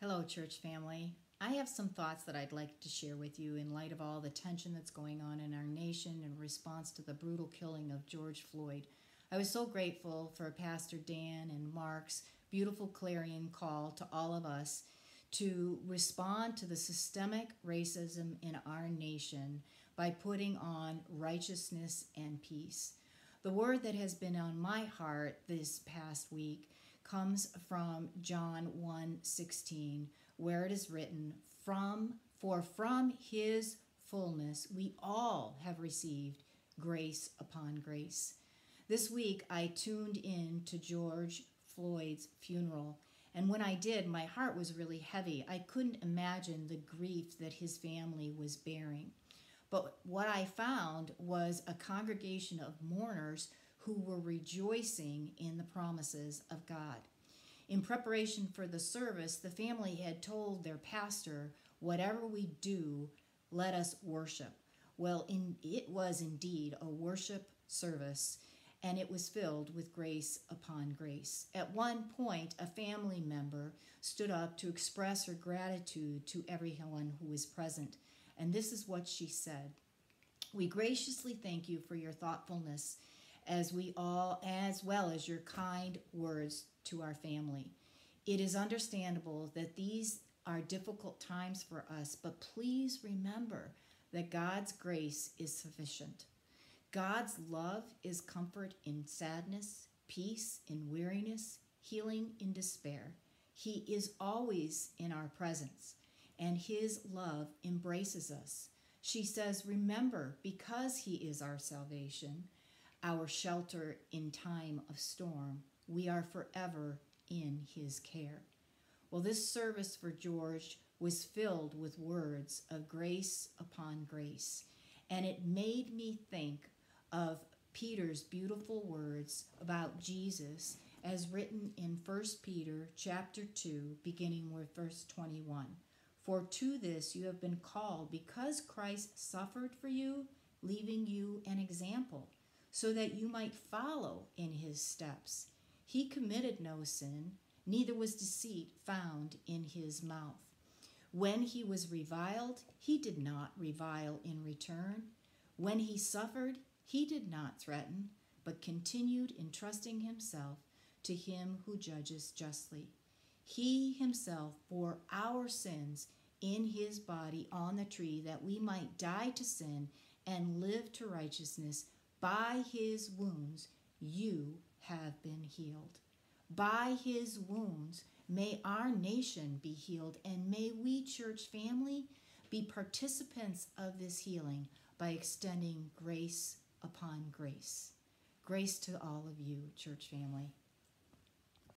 Hello, church family. I have some thoughts that I'd like to share with you in light of all the tension that's going on in our nation in response to the brutal killing of George Floyd. I was so grateful for Pastor Dan and Mark's beautiful clarion call to all of us to respond to the systemic racism in our nation by putting on righteousness and peace. The word that has been on my heart this past week comes from John 1:16 where it is written from for from his fullness we all have received grace upon grace. This week I tuned in to George Floyd's funeral and when I did my heart was really heavy. I couldn't imagine the grief that his family was bearing. But what I found was a congregation of mourners who were rejoicing in the promises of God. In preparation for the service, the family had told their pastor, Whatever we do, let us worship. Well, in, it was indeed a worship service, and it was filled with grace upon grace. At one point, a family member stood up to express her gratitude to everyone who was present, and this is what she said We graciously thank you for your thoughtfulness as we all, as well as your kind words to our family. It is understandable that these are difficult times for us, but please remember that God's grace is sufficient. God's love is comfort in sadness, peace in weariness, healing in despair. He is always in our presence, and His love embraces us. She says, Remember, because He is our salvation, our shelter in time of storm. We are forever in his care. Well, this service for George was filled with words of grace upon grace, and it made me think of Peter's beautiful words about Jesus as written in 1 Peter chapter 2 beginning with verse 21. For to this you have been called because Christ suffered for you, leaving you an example so that you might follow in his steps. He committed no sin, neither was deceit found in his mouth. When he was reviled, he did not revile in return. When he suffered, he did not threaten, but continued entrusting himself to him who judges justly. He himself bore our sins in his body on the tree that we might die to sin and live to righteousness by his wounds you have been healed. By his wounds may our nation be healed, and may we, church family, be participants of this healing by extending grace upon grace. Grace to all of you, church family.